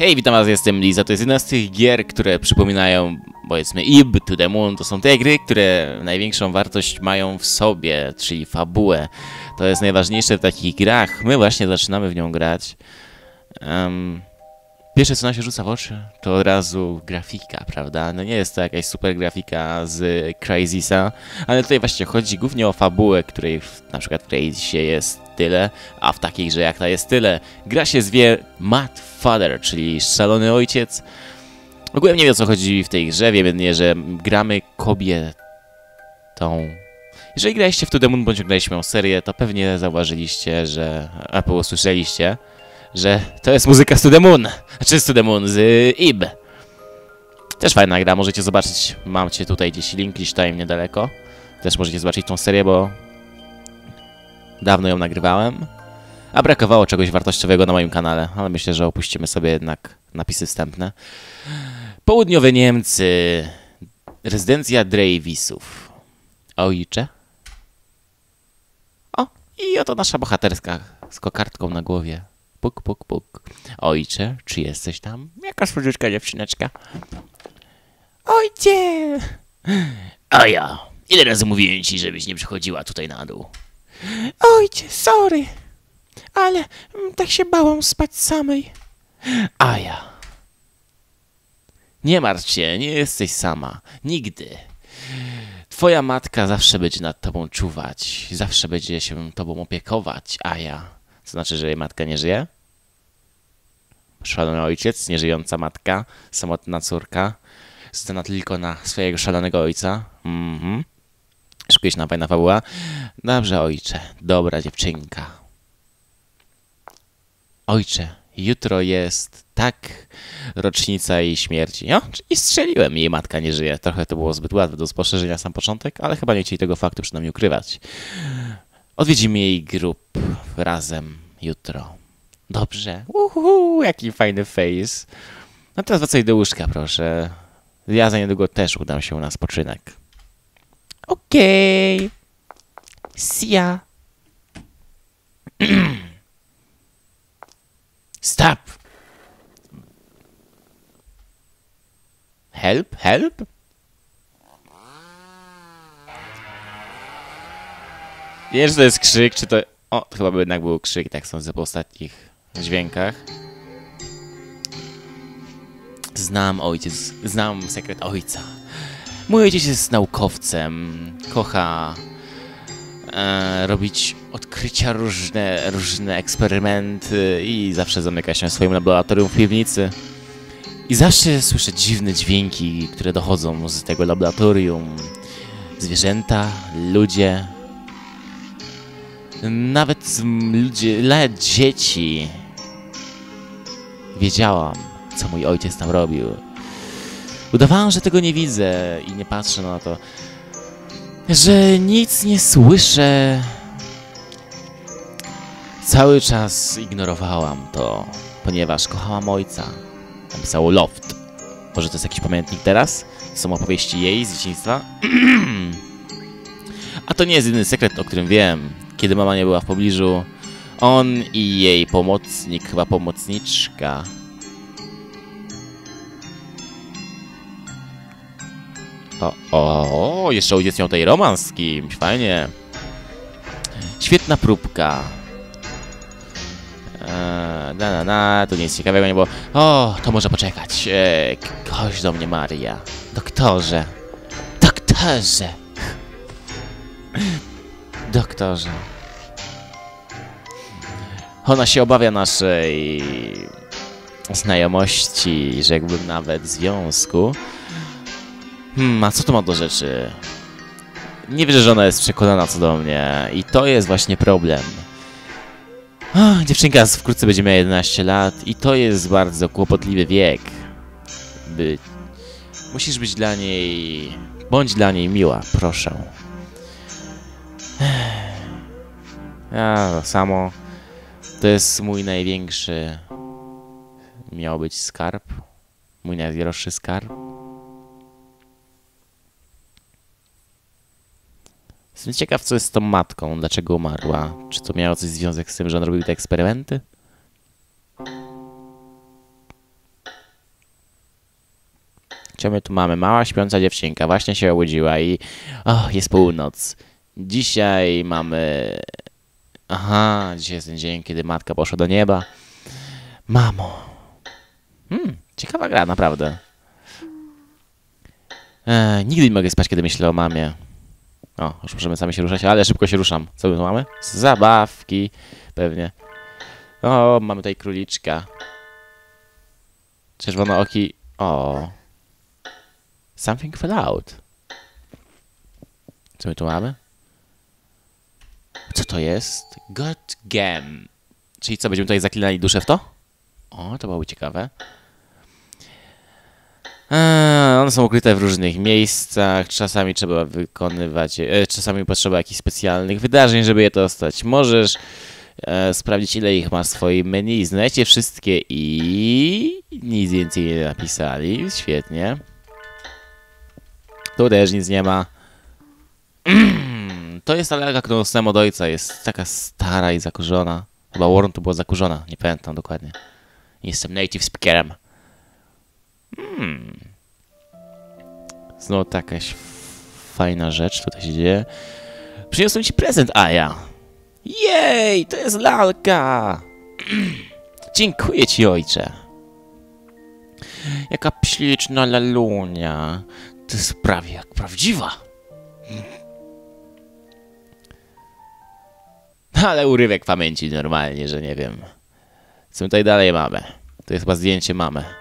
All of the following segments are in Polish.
Hej, witam was, jestem Liza. To jest jedna z tych gier, które przypominają, powiedzmy, Ib to the Moon. To są te gry, które największą wartość mają w sobie, czyli fabułę. To jest najważniejsze w takich grach. My właśnie zaczynamy w nią grać. Um, pierwsze, co nam się rzuca w oczy, to od razu grafika, prawda? No nie jest to jakaś super grafika z Crazysa, ale tutaj właśnie chodzi głównie o fabułę, której w, na przykład w Crazysie jest tyle, a w takiej grze jak ta jest tyle. Gra się zwie Mad Father, czyli szalony ojciec. Ogólnie nie wiem o co chodzi w tej grze, wiem jedynie, że gramy kobietą. Jeżeli graliście w To The Moon bądź oglądaliście moją serię, to pewnie zauważyliście, że... albo usłyszeliście, że to jest muzyka z To The Moon. Z To The Moon, z IB. Też fajna gra, możecie zobaczyć, mam cię tutaj gdzieś link, gdzieś tutaj niedaleko. Też możecie zobaczyć tą serię, bo dawno ją nagrywałem. A brakowało czegoś wartościowego na moim kanale, ale myślę, że opuścimy sobie jednak napisy wstępne. Południowe Niemcy. Rezydencja Dravisów. Ojcze. O, i oto nasza bohaterska z kokardką na głowie. Puk, puk, puk. Ojcze, czy jesteś tam? Jaka słodziutka dziewczyneczka? Ojcie! A ja. Ile razy mówiłem ci, żebyś nie przychodziła tutaj na dół? Ojcie, sorry, ale mm, tak się bałam spać samej. A ja. Nie martw się, nie jesteś sama. Nigdy. Twoja matka zawsze będzie nad tobą czuwać. Zawsze będzie się tobą opiekować, a ja. To znaczy, że jej matka nie żyje? Szalony ojciec, nieżyjąca matka, samotna córka, zdana tylko na swojego szalonego ojca. Mhm. Szykuje nam fajna fabuła. Dobrze, ojcze. Dobra dziewczynka. Ojcze, jutro jest tak rocznica jej śmierci. No, i strzeliłem. Jej matka nie żyje. Trochę to było zbyt łatwe do spostrzeżenia sam początek, ale chyba nie chcieli tego faktu przynajmniej ukrywać. Odwiedzimy jej grób razem jutro. Dobrze. Uhu, jaki fajny face. No teraz wracaj do łóżka, proszę. Ja za niedługo też udam się na spoczynek. Okej. Okay. Ya. Stop! Help, help? Czy to jest krzyk, czy to... O, to chyba by jednak był krzyk, tak sądzę po ostatnich dźwiękach. Znam ojciec, znam sekret ojca. Mój ojciec jest naukowcem, kocha e, robić odkrycia różne, różne eksperymenty i zawsze zamyka się w swoim laboratorium w piwnicy. I zawsze słyszę dziwne dźwięki, które dochodzą z tego laboratorium. Zwierzęta, ludzie, nawet ludzie, nawet dzieci. Wiedziałam, co mój ojciec tam robił. Udawałam, że tego nie widzę i nie patrzę na to, że nic nie słyszę. Cały czas ignorowałam to, ponieważ kochałam ojca. Napisało Loft. Może to jest jakiś pamiętnik teraz? Są opowieści jej z dzieciństwa? A to nie jest jedyny sekret, o którym wiem. Kiedy mama nie była w pobliżu, on i jej pomocnik, chyba pomocniczka, O, o, jeszcze ojciec miał tutaj romans z kimś, fajnie. Świetna próbka. Eee, na, na, na, tu nic ciekawego nie było. O, to może poczekać. Eee, chodź do mnie, Maria. Doktorze. Doktorze. Doktorze. Ona się obawia naszej znajomości, rzekłbym nawet związku. Hmm, a co to ma do rzeczy? Nie wierzę, że ona jest przekonana co do mnie i to jest właśnie problem. Oh, dziewczynka wkrótce będzie miała 11 lat i to jest bardzo kłopotliwy wiek. By... Musisz być dla niej... Bądź dla niej miła, proszę. Ja, to samo. To jest mój największy... Miał być skarb. Mój najdroższy skarb. Jestem ciekaw, co jest z tą matką, dlaczego umarła. Czy to miało coś związek z tym, że on robił te eksperymenty? Co my tu mamy? Mała śpiąca dziewczynka właśnie się obudziła i... O, jest północ. Dzisiaj mamy... Aha, dzisiaj jest ten dzień, kiedy matka poszła do nieba. Mamo. Hmm, ciekawa gra, naprawdę. E, nigdy nie mogę spać, kiedy myślę o mamie. O, już możemy sami się ruszać, ale szybko się ruszam. Co my tu mamy? Zabawki, pewnie. O, mamy tutaj króliczka. Czerwone oki. O. Something fell out. Co my tu mamy? Co to jest? God Gem. Czyli co, będziemy tutaj zaklinali duszę w to? O, to byłoby ciekawe. Eee, one są ukryte w różnych miejscach. Czasami trzeba wykonywać. E, czasami potrzeba jakichś specjalnych wydarzeń, żeby je dostać. Możesz e, sprawdzić, ile ich ma w swoim menu. Znajdźcie wszystkie i nic więcej nie napisali. Świetnie. Tu też nic nie ma. To jest lalka, którą dostałem od ojca. Jest taka stara i zakurzona. Chyba Warren to była zakurzona. Nie pamiętam dokładnie. Jestem native speakerem. Hmm. Znowu jakaś fajna rzecz tutaj się dzieje. Przyniosłem ci prezent, Aja. Jej, to jest lalka. Dziękuję ci, ojcze. Jaka śliczna lalunia. To jest prawie jak prawdziwa. Ale urywek pamięci normalnie, że nie wiem. Co my tutaj dalej mamy? To jest chyba zdjęcie mamy.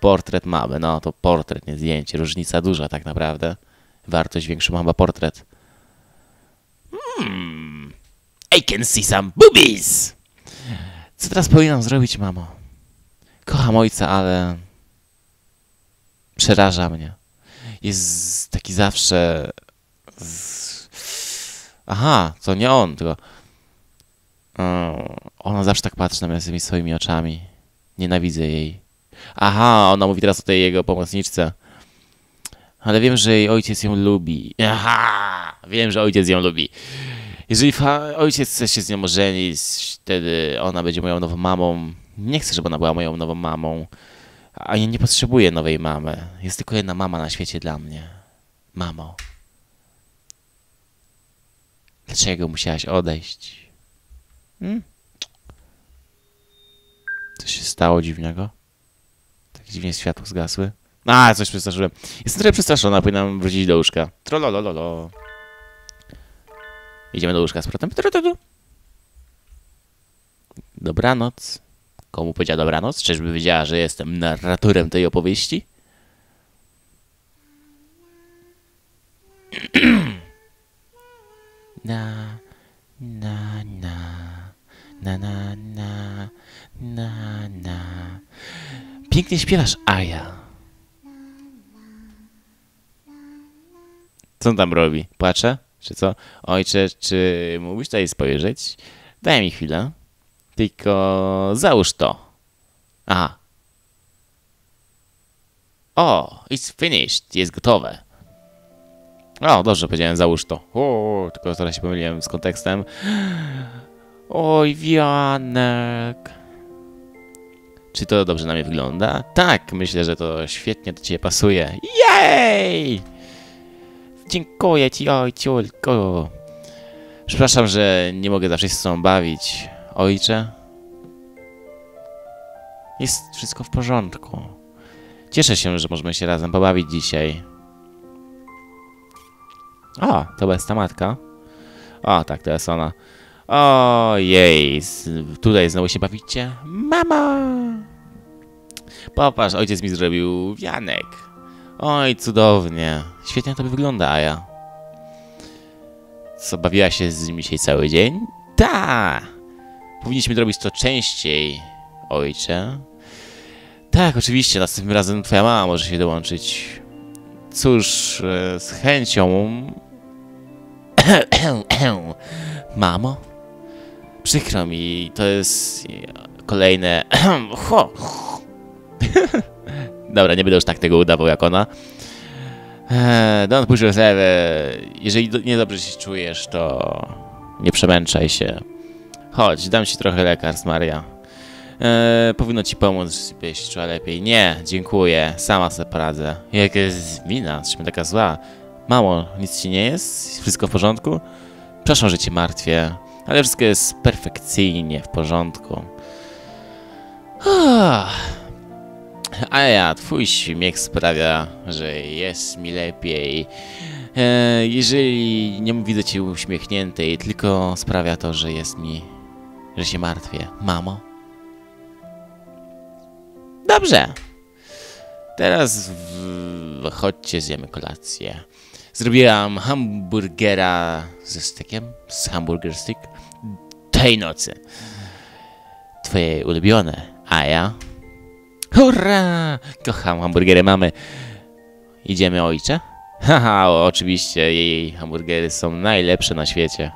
Portret mamy, no to portret, nie zdjęcie. Różnica duża tak naprawdę. Wartość większą ma chyba portret. Hmm. I can see some boobies! Co teraz powinnam zrobić, mamo? Kocham ojca, ale... Przeraża mnie. Jest taki zawsze... Aha, to nie on, tylko... Ona zawsze tak patrzy na mnie swoimi oczami. Nienawidzę jej. Aha, ona mówi teraz o tej jego pomocniczce. Ale wiem, że jej ojciec ją lubi. Aha, wiem, że ojciec ją lubi. Jeżeli ojciec chce się z nią ożenić, wtedy ona będzie moją nową mamą. Nie chcę, żeby ona była moją nową mamą. A ja nie potrzebuję nowej mamy. Jest tylko jedna mama na świecie dla mnie. Mamo. Dlaczego musiałaś odejść? Hmm? Co się stało dziwnego? Dziwnie światło zgasły. A, coś przestraszyłem. Jestem trochę przestraszona, powinnam wrócić do łóżka. Trololololo. Idziemy do łóżka z powrotem. Dobranoc. Komu powiedziała dobranoc? Czyżby wiedziała, że jestem narratorem tej opowieści? na, na, na, na, na, na, na, na. Pięknie śpiewasz, Aja. Co on tam robi? Płacze? Czy co? Ojcze, czy mógłbyś tutaj spojrzeć? Daj mi chwilę. Tylko załóż to. Aha. O, it's finished. Jest gotowe. O, dobrze, powiedziałem załóż to. O, tylko teraz się pomyliłem z kontekstem. Oj, Wianek. Czy to dobrze na mnie wygląda? Tak, myślę, że to świetnie do ciebie pasuje. Jej! Dziękuję ci, ojciulku. Przepraszam, że nie mogę zawsze z tobą bawić. Ojcze? Jest wszystko w porządku. Cieszę się, że możemy się razem pobawić dzisiaj. O, to była ta matka. O, tak, to jest ona. Ojej, tutaj znowu się bawicie? Mama! Popatrz, ojciec mi zrobił wianek. Oj, cudownie. Świetnie to wygląda, Aja. Co, bawiła się z nim dzisiaj cały dzień? Ta! Powinniśmy robić to częściej, ojcze. Tak, oczywiście, następnym razem twoja mama może się dołączyć. Cóż, e, z chęcią... Mamo? Przykro mi, to jest kolejne... Ho! Dobra, nie będę już tak tego udawał jak ona. Eee, Don't push yourself. eee, Jeżeli do- niedobrze się czujesz, to nie przemęczaj się. Chodź, dam ci trochę lekarstw, Maria. E, powinno ci pomóc, się czuła lepiej. Nie, dziękuję, sama sobie poradzę. Jaka jest wina, jesteśmy taka zła. Mamo, nic ci nie jest? Wszystko w porządku? Przepraszam, że cię martwię, ale wszystko jest perfekcyjnie w porządku. A ja, twój śmiech sprawia, że jest mi lepiej. E, jeżeli nie widzę cię uśmiechniętej, tylko sprawia to, że jest mi, że się martwię. Mamo? Dobrze. Teraz w... chodźcie, zjemy kolację. Zrobiłam hamburgera ze stekiem, z hamburger stick, tej nocy. Twoje ulubione, a ja? Hurra! Kocham hamburgery mamy. Idziemy, ojcze? Haha, oczywiście, jej hamburgery są najlepsze na świecie.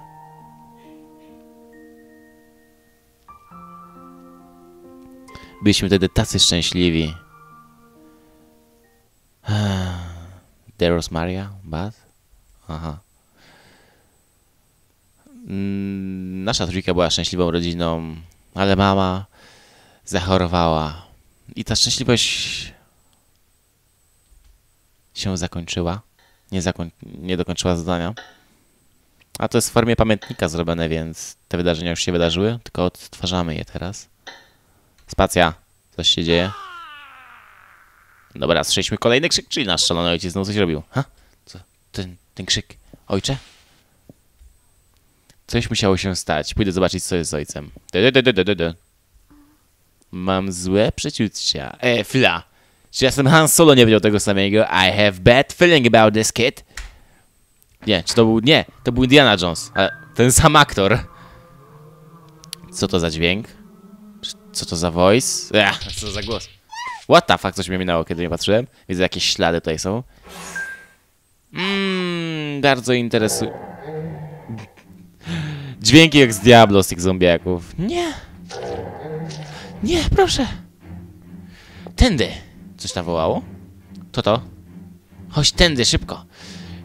Byliśmy wtedy tacy szczęśliwi. Deros Maria? Bad? Aha. Mm, Nasza trójka była szczęśliwą rodziną, ale mama zachorowała. I ta szczęśliwość się zakończyła. Nie, zakoń... nie dokończyła zadania. A to jest w formie pamiętnika zrobione, więc te wydarzenia już się wydarzyły, tylko odtwarzamy je teraz. Spacja. Coś się dzieje. Dobra, słyszeliśmy kolejny krzyk, czyli nasz szalony ojciec znowu coś robił. Ha? Co? Ten, ten krzyk. Ojcze? Coś musiało się stać. Pójdę zobaczyć, co jest z ojcem. Mam złe przeczucia. E, chwila. Czy ja sam Han Solo nie wiedział tego samego? I have bad feeling about this kid. Nie, czy to był... Nie, to był Indiana Jones. Ten sam aktor. Co to za dźwięk? Co to za voice? Ech, co za głos? What the fuck, coś mnie minęło, kiedy nie patrzyłem. Widzę, jakieś ślady tutaj są. Mmm, bardzo interesujące. Dźwięki jak z Diablo, z tych zombiaków. Nie. Nie, proszę. Tędy. Coś tam wołało? To to? Chodź tędy, szybko.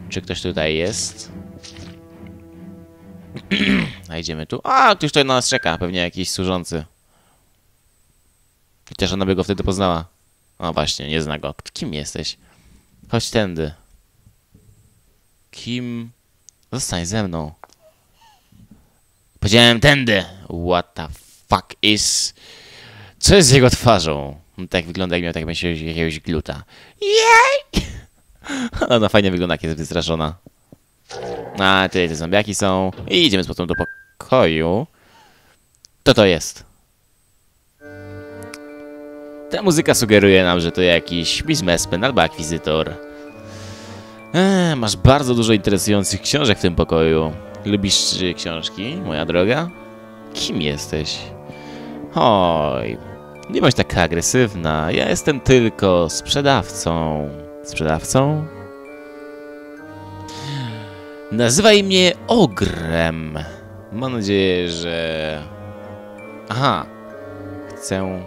Czy ktoś tutaj jest? A idziemy tu. A, ktoś tutaj na nas czeka. Pewnie jakiś służący. Chociaż ona by go wtedy poznała. O właśnie, nie zna go. Kim jesteś? Chodź tędy. Kim? Zostań ze mną. Powiedziałem tędy. What the fuck is... Co jest z jego twarzą? Tak wygląda, jak miał tak myślę, jakiegoś gluta. Jej! Ona fajnie wygląda, jak jest wystraszona. A, tutaj te zombiaki są. I idziemy z powrotem do pokoju. To to jest. Ta muzyka sugeruje nam, że to jakiś biznesmen albo akwizytor. Eee, masz bardzo dużo interesujących książek w tym pokoju. Lubisz książki, moja droga? Kim jesteś? Oj, nie bądź taka agresywna. Ja jestem tylko sprzedawcą. Sprzedawcą? Nazywaj mnie Ogrem. Mam nadzieję, że... Aha. Chcę...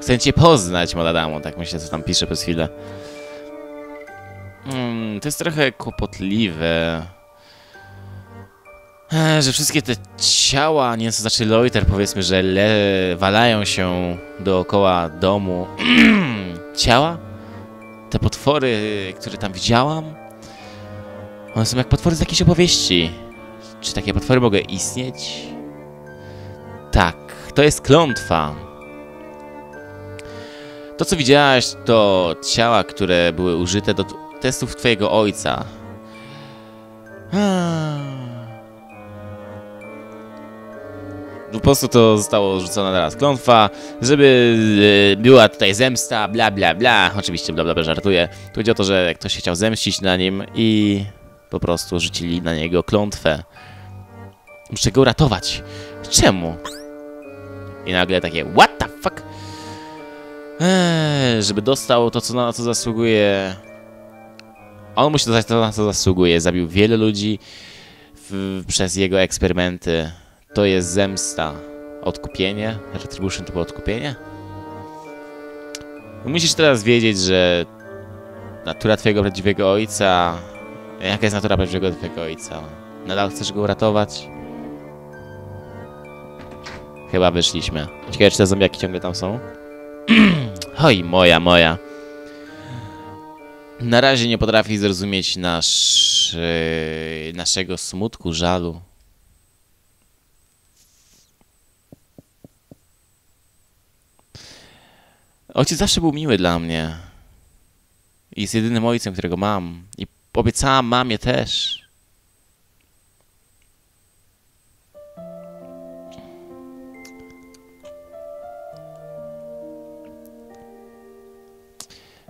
Chcę cię poznać, młoda damo. Tak myślę, co tam pisze przez chwilę. To jest trochę kłopotliwe. E, że wszystkie te ciała, nie co znaczy loiter, powiedzmy, że le walają się dookoła domu. ciała? Te potwory, które tam widziałam? One są jak potwory z jakiejś opowieści. Czy takie potwory mogą istnieć? Tak, to jest klątwa. To, co widziałaś, to ciała, które były użyte do testów twojego ojca. Po prostu to zostało rzucone na raz klątwa, żeby e, była tutaj zemsta, bla bla bla. Oczywiście bla bla bla żartuję. Tu chodzi o to, że ktoś się chciał zemścić na nim i po prostu rzucili na niego klątwę. Muszę go uratować. Czemu? I nagle takie, what the fuck? Eee, żeby dostał to, co na co zasługuje. On musi dostać to, na co zasługuje. Zabił wiele ludzi w, przez jego eksperymenty. To jest zemsta. Odkupienie? Retribution to było odkupienie? Musisz teraz wiedzieć, że natura twojego prawdziwego ojca... Jaka jest natura prawdziwego twojego ojca? Nadal chcesz go uratować? Chyba wyszliśmy. Ciekawe, czy te zombiaki ciągle tam są? Oj, moja, moja. Na razie nie potrafi zrozumieć nasz, yy, naszego smutku, żalu. Ojciec zawsze był miły dla mnie. Jest jedynym ojcem, którego mam. I obiecałam mamie też.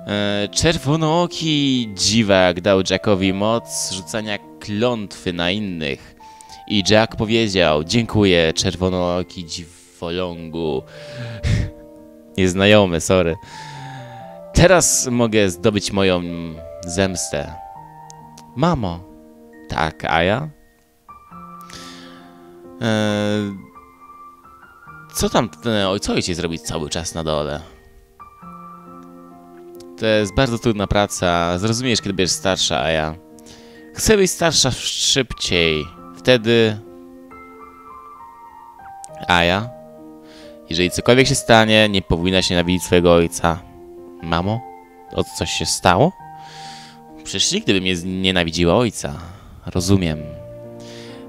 E, Czerwonooki dziwak dał Jackowi moc rzucania klątwy na innych. I Jack powiedział, dziękuję czerwonooki dziwolągu. Nieznajomy, sorry. Teraz mogę zdobyć moją zemstę. Mamo. Tak, a ja? Eee, co tam, co ojciec robi cały czas na dole? To jest bardzo trudna praca. Zrozumiesz, kiedy będziesz starsza, a ja. Chcę być starsza szybciej. Wtedy. A ja? Jeżeli cokolwiek się stanie, nie powinnaś nienawidzić swojego ojca. Mamo? O coś się stało? Przecież nigdy bym nie nienawidziła ojca. Rozumiem.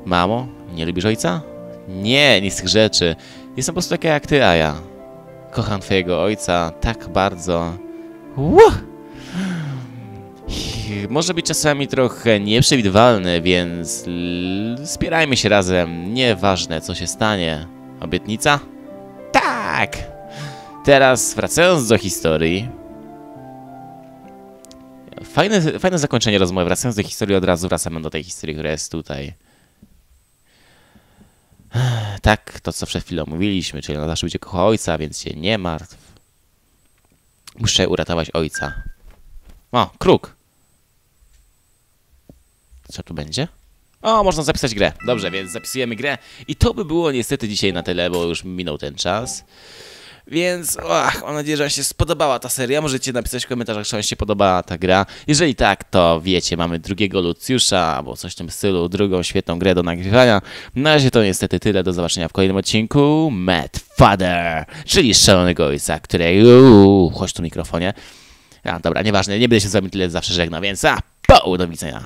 Mamo, nie lubisz ojca? Nie, nic z tych rzeczy. Jestem po prostu taka jak ty, Aja. Kocham twojego ojca tak bardzo. Łuh! Może być czasami trochę nieprzewidywalny, więc spierajmy się razem. Nieważne, co się stanie. Obietnica? Tak! Teraz wracając do historii. Fajne, fajne zakończenie rozmowy. Wracając do historii, od razu wracamy do tej historii, która jest tutaj. Tak, to co przed chwilą mówiliśmy, czyli ona zawsze będzie kochała ojca, więc się nie martw. Muszę uratować ojca. O, kruk. Co tu będzie? O, można zapisać grę. Dobrze, więc zapisujemy grę. I to by było niestety dzisiaj na tyle, bo już minął ten czas. Więc, ach, mam nadzieję, że Wam się spodobała ta seria. Możecie napisać w komentarzach, czy Wam się podobała ta gra. Jeżeli tak, to wiecie, mamy drugiego Lucjusza, albo coś w tym stylu, drugą świetną grę do nagrywania. Na razie to niestety tyle. Do zobaczenia w kolejnym odcinku. Mad Father, czyli szalonego ojca, który... Uuu, chodź tu mikrofonie. A, dobra, nieważne, nie będę się z Wami tyle zawsze żegnał, więc a, po, do widzenia.